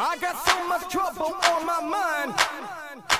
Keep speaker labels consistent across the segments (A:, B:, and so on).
A: I got so much trouble on my mind.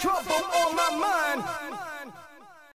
A: trouble on my mind.